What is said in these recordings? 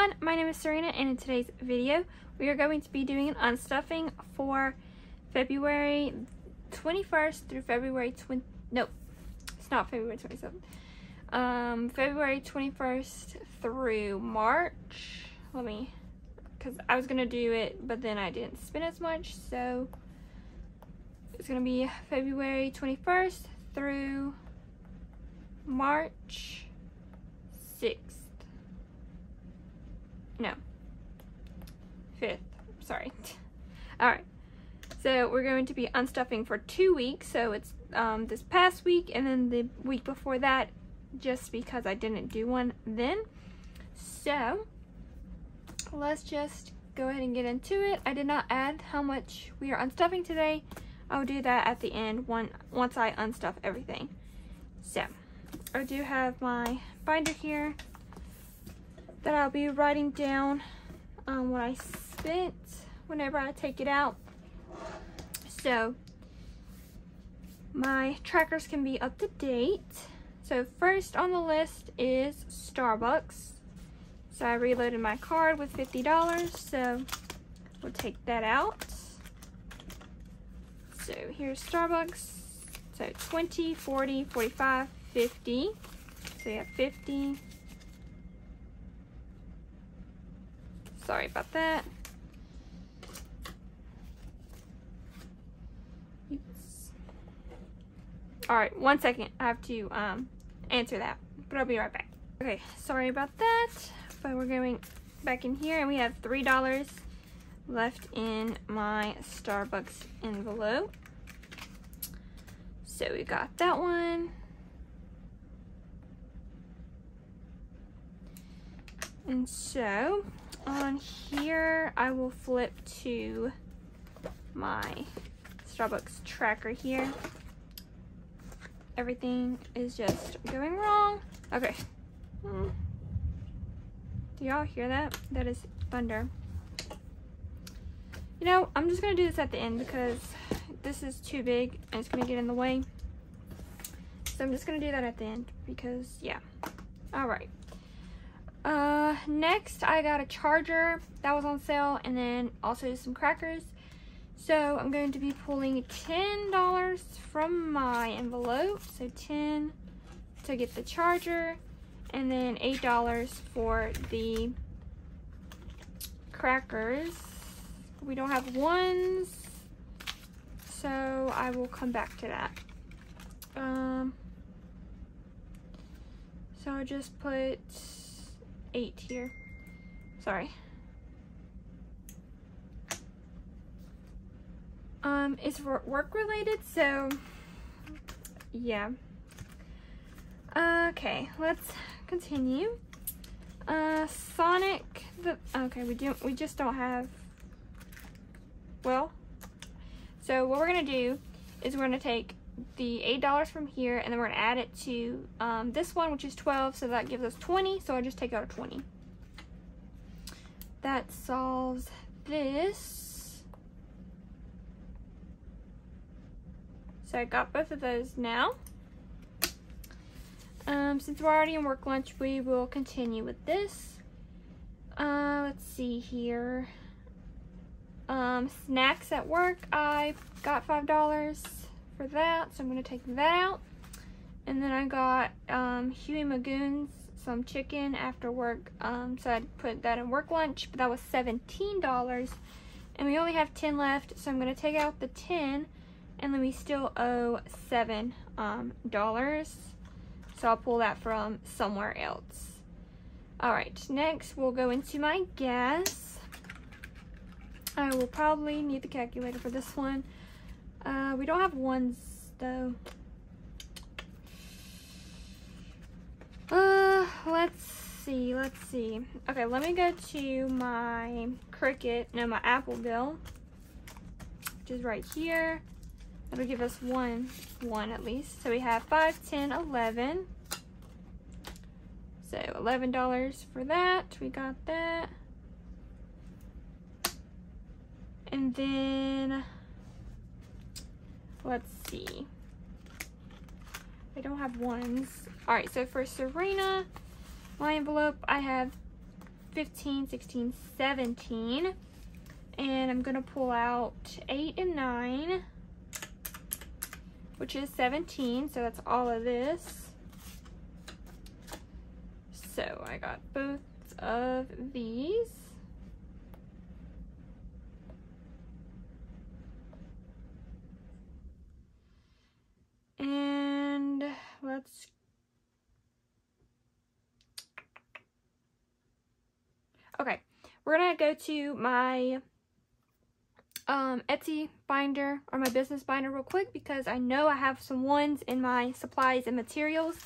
everyone, my name is Sarina and in today's video we are going to be doing an unstuffing for February 21st through February 20, no, it's not February 27th, um, February 21st through March, let me, because I was going to do it but then I didn't spin as much so it's going to be February 21st through March 6th no, fifth, sorry. All right, so we're going to be unstuffing for two weeks. So it's um, this past week and then the week before that, just because I didn't do one then. So let's just go ahead and get into it. I did not add how much we are unstuffing today. I'll do that at the end one, once I unstuff everything. So I do have my binder here that I'll be writing down um, what I spent whenever I take it out. So my trackers can be up to date. So first on the list is Starbucks. So I reloaded my card with $50, so we'll take that out. So here's Starbucks. So 20, 40, 45, 50. So you have 50, Sorry about that. All right, one second. I have to um, answer that, but I'll be right back. Okay, sorry about that, but we're going back in here and we have $3 left in my Starbucks envelope. So we got that one. And so on here, I will flip to my Starbucks tracker here. Everything is just going wrong. Okay. Hmm. Do y'all hear that? That is thunder. You know, I'm just going to do this at the end because this is too big and it's going to get in the way. So I'm just going to do that at the end because, yeah. All right. Uh, next I got a charger that was on sale and then also some crackers. So I'm going to be pulling $10 from my envelope. So 10 to get the charger and then $8 for the crackers. We don't have ones, so I will come back to that. Um, so I just put eight here. Sorry. Um, it's work related, so yeah. Okay, let's continue. Uh, Sonic, the, okay, we do, we just don't have, well, so what we're gonna do is we're gonna take the $8 from here and then we're gonna add it to um, this one which is 12 so that gives us 20 so I just take out a 20 that solves this. So I got both of those now. Um, since we're already in work lunch we will continue with this. Uh, let's see here. Um, snacks at work I got five dollars for that, so I'm going to take that out. And then I got um, Huey Magoo's some chicken after work, um, so I put that in work lunch, but that was $17. And we only have 10 left, so I'm going to take out the 10, and then we still owe 7. Um, dollars. So I'll pull that from somewhere else. Alright, next we'll go into my gas. I will probably need the calculator for this one. Uh, we don't have ones though. Uh, let's see, let's see. Okay, let me go to my Cricket, no, my Apple bill, which is right here. That'll give us one, one at least. So we have 5, 10, 11. So $11 for that. We got that. And then Let's see. I don't have ones. All right, so for Sarina, my envelope, I have 15, 16, 17. And I'm gonna pull out eight and nine, which is 17, so that's all of this. So I got both of these. And let's Okay, we're gonna go to my um, Etsy binder or my business binder real quick because I know I have some ones in my supplies and materials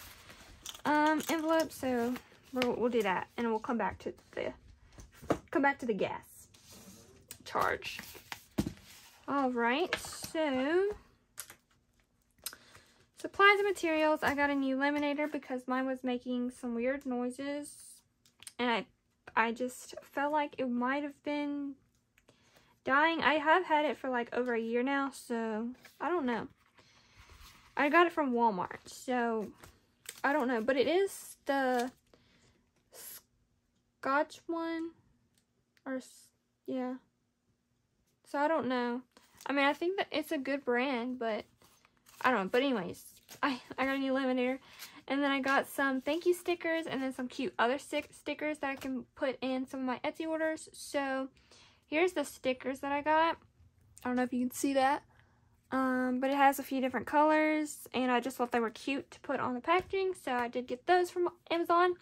um, envelope. So we'll, we'll do that and we'll come back to the come back to the gas charge. All right, so supplies and materials. I got a new laminator because mine was making some weird noises and I I just felt like it might have been dying. I have had it for like over a year now, so I don't know. I got it from Walmart, so I don't know. But it is the Scotch one, or yeah. So I don't know. I mean, I think that it's a good brand, but I don't know. But anyways, I, I got a new laminator. And then I got some thank you stickers and then some cute other stick stickers that I can put in some of my Etsy orders. So here's the stickers that I got. I don't know if you can see that. Um, but it has a few different colors and I just thought they were cute to put on the packaging. So I did get those from Amazon.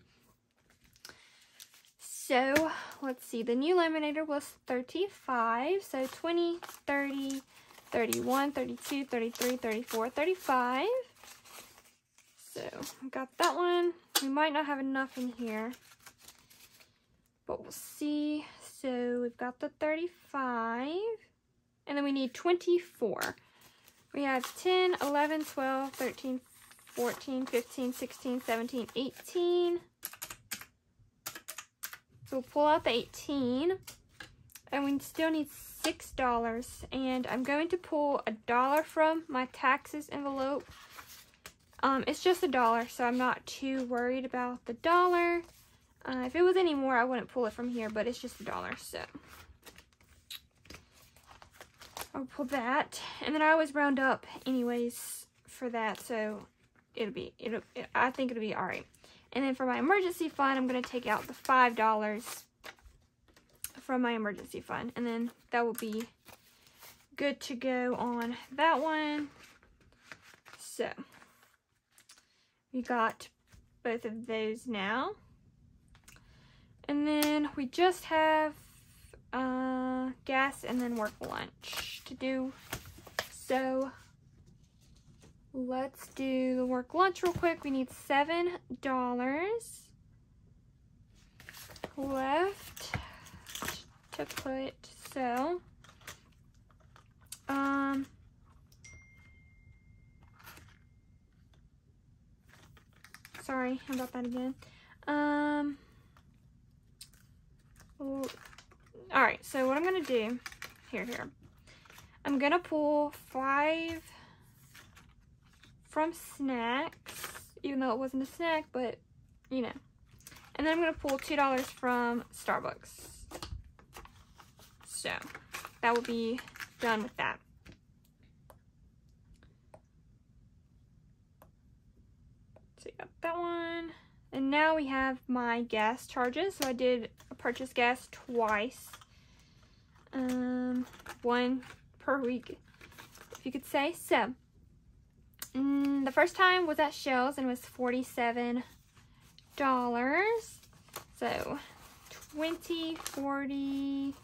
So let's see, the new laminator was 35. So 20, 30, 31, 32, 33, 34, 35. So, got that one. We might not have enough in here, but we'll see. So, we've got the 35, and then we need 24. We have 10, 11, 12, 13, 14, 15, 16, 17, 18. So we'll pull out the 18. And we still need $6. And I'm going to pull a dollar from my taxes envelope um, it's just a dollar, so I'm not too worried about the dollar. Uh, if it was any more, I wouldn't pull it from here, but it's just a dollar, so. I'll pull that. And then I always round up anyways for that, so it'll be, it'll, it, I think it'll be alright. And then for my emergency fund, I'm going to take out the $5 from my emergency fund. And then that will be good to go on that one. So. We got both of those now. And then we just have uh, gas and then work lunch to do. So let's do the work lunch real quick. We need $7 left to put. So, um, Sorry about that again. Um, Alright, so what I'm going to do, here, here. I'm going to pull five from snacks, even though it wasn't a snack, but, you know. And then I'm going to pull $2 from Starbucks. So, that will be done with that. That one. And now we have my gas charges. So I did purchase gas twice. Um, one per week, if you could say. So, mm, the first time was at Shells and it was $47. So, 20, 40,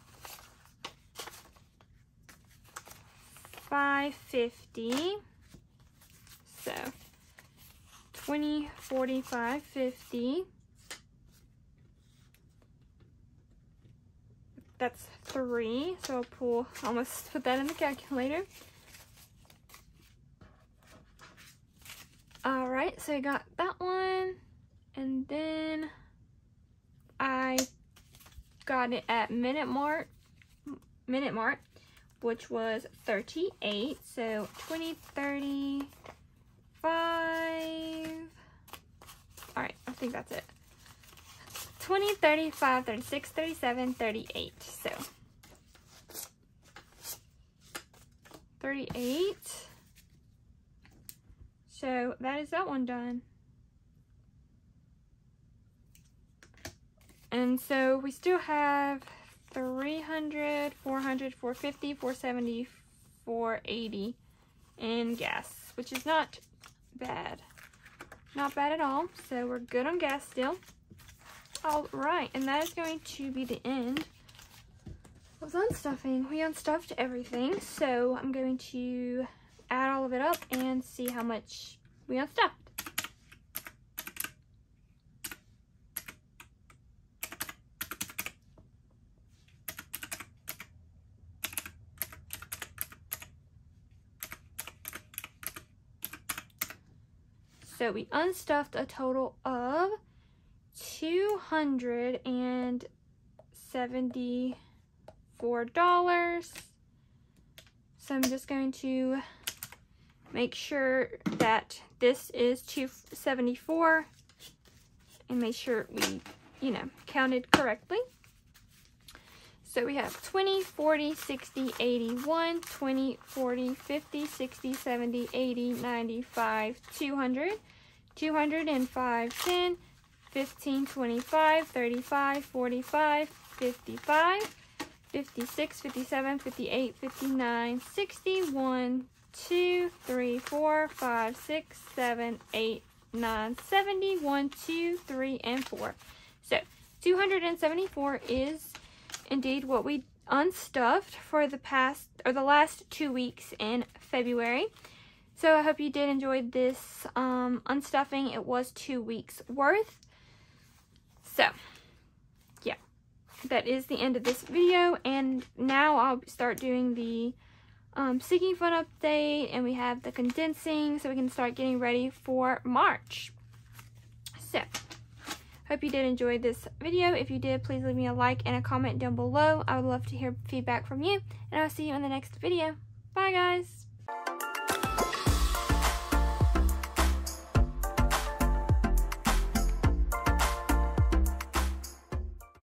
550. So, 20, 45, 50. That's three, so I'll pull, almost put that in the calculator. All right, so I got that one, and then I got it at Minute Mart, Minute Mart, which was 38, so 20, 30, five. All right, I think that's it. 20, 35, 36, 37, 38. So 38. So that is that one done. And so we still have 300, 400, 450, 470, 480 in gas, which is not bad. Not bad at all. So we're good on gas still. All right, and that is going to be the end of unstuffing. We unstuffed everything, so I'm going to add all of it up and see how much we unstuffed. So we unstuffed a total of $274. So I'm just going to make sure that this is 274 and make sure we, you know, counted correctly. So we have 20, 40, 60, 81, 20, 40, 50, 60, 70, 80, 95, 200, 205, 10, 15, 25, 35, 45, 55, 56, 57, 58, 59, 61, 2, 3, 4, 5, 6, 7, 8, 9, 70, 1, 2, 3, and 4. So 274 is indeed what we unstuffed for the past or the last two weeks in February. So I hope you did enjoy this um, unstuffing. It was two weeks worth. So yeah, that is the end of this video. And now I'll start doing the um, Sinking Fund update and we have the condensing so we can start getting ready for March. So Hope you did enjoy this video. If you did, please leave me a like and a comment down below. I would love to hear feedback from you. And I'll see you in the next video. Bye, guys.